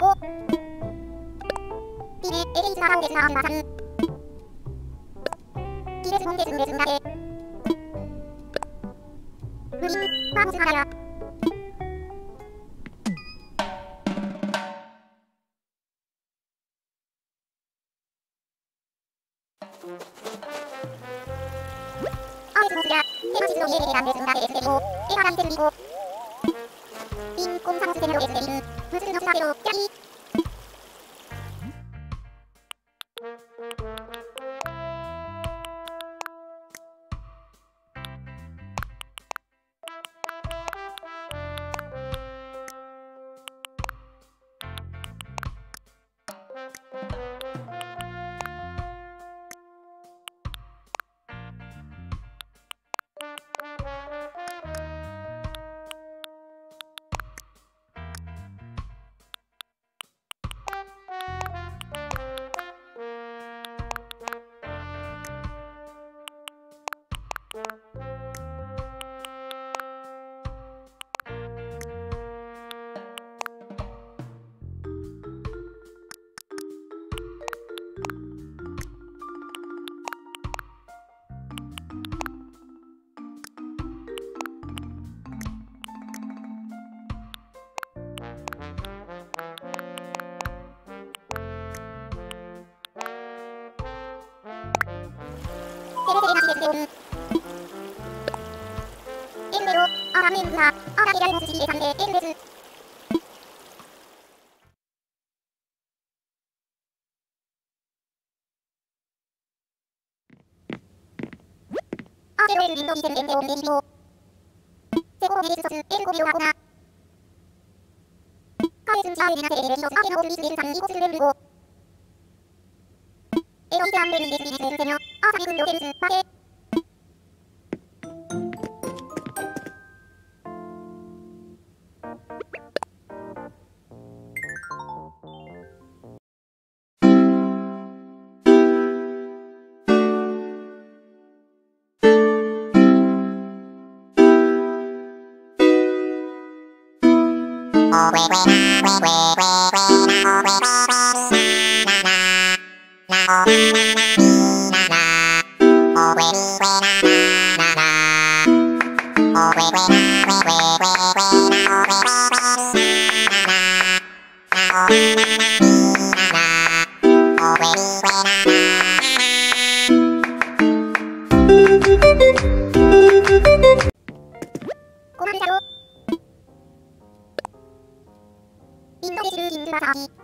をビネエリスナハンデスナーマサルレスモンデスンデスンダレブリンバモスナラヤアレスモスラテマシスの家で選んですんだレステどもエラランテルリココンサモステネロですけど、ムスルのスタケロ、ヤギー。る。エルベロ、アラメンズナ、アラケラルモスシーエさんでエルベス。アーテロエルリンドヒテルエンデオンデヒボ。セコーメレスソス、エルコビオアコナ。カエスンシャーエレナテレレレシオスアテナオルリスエルサンイコスレルゴ。エロイタンベルンデスビスエルセニョ、アサミクンドテルス、パケ。コマルシャロイン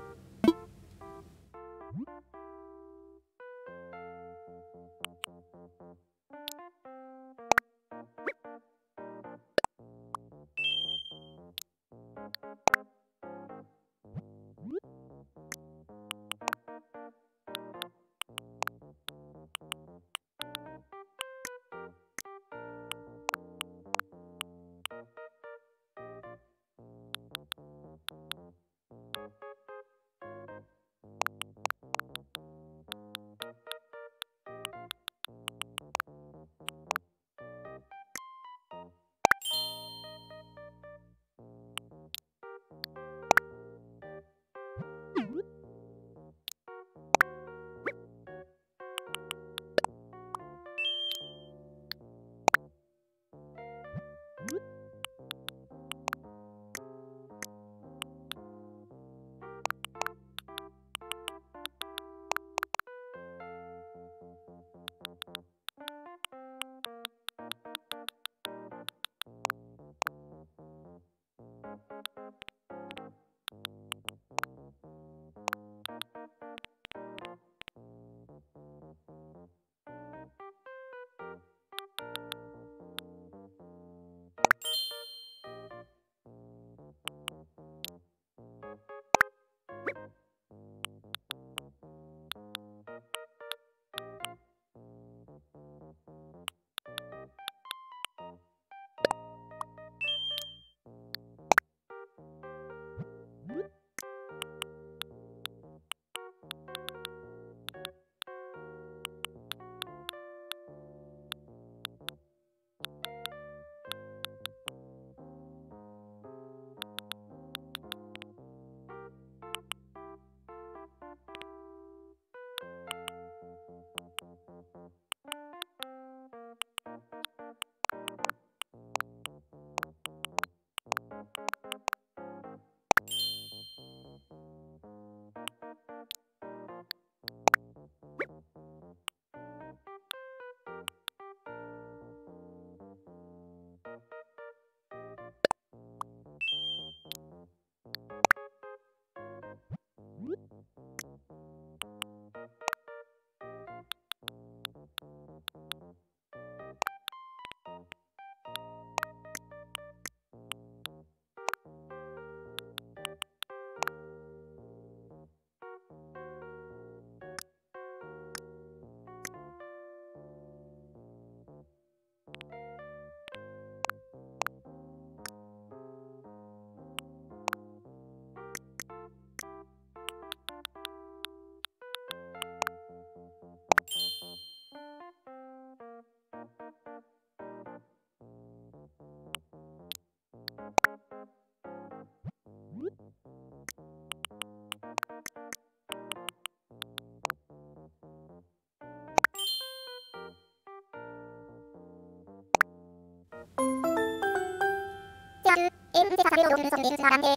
엔제사사례로 용선 내주사란데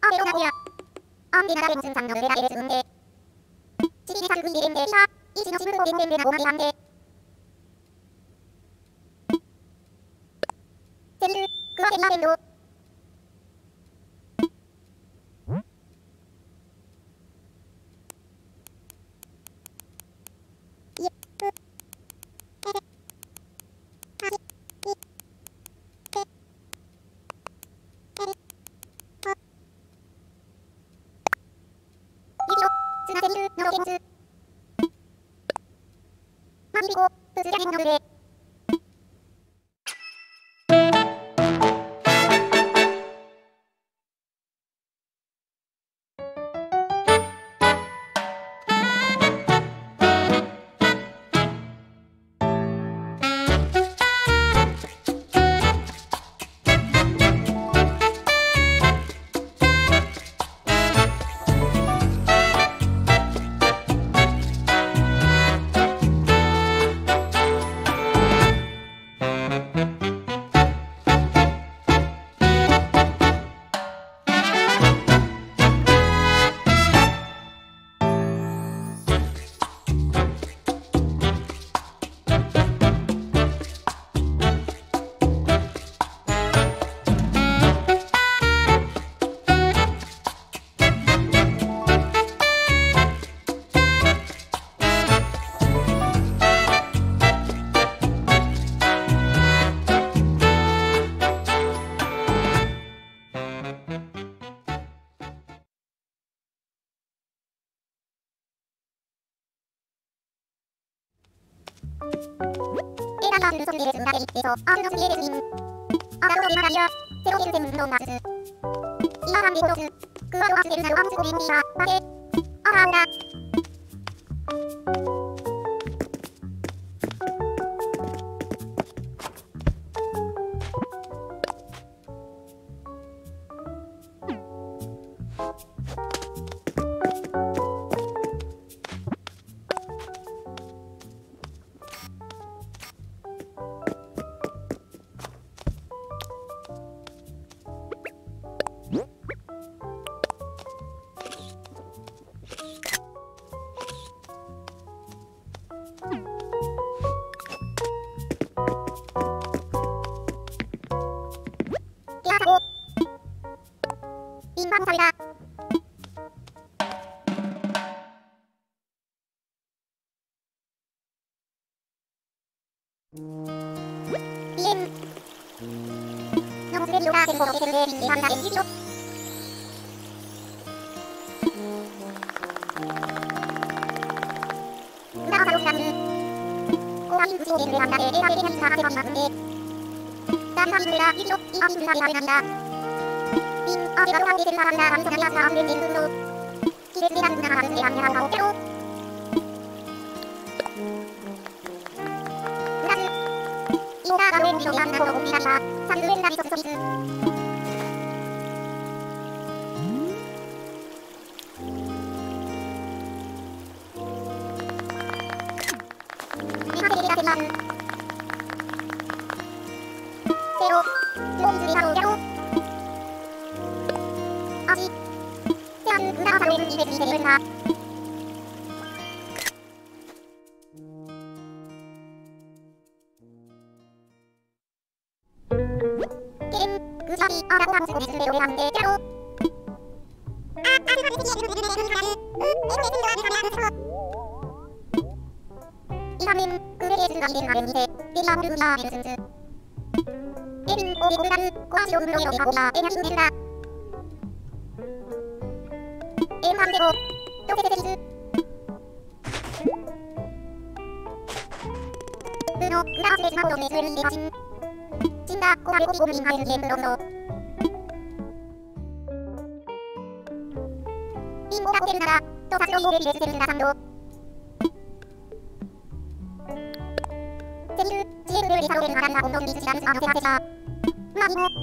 아메로나구야 안디나레 무슨 상너를 해라 에레스운데 지리산 군비엔데 샤 이시노시브로 겐덴데나 곰비한데 제리그와겐라벤도 マラオケボス。マギビコ、ぶつのブレ。ずスびーずんだえいってそ、あるのす。みえるみん。あがろびまだいら、スロげるぜんのなす。いやなんでごろす。くわろあす。てるなろあむす。ごめんにば、ばて。あら。3分なりそそ水。グラースレスマオロメスウェルイデマシンチンダコアレコビゴブリンハイルゲンブロンドビンゴがコテルならトサスロンゴベリレステルンダサンド。セリル、チエルルリサロベルナランナコンドンビスシラルスアノセラテサマギモ、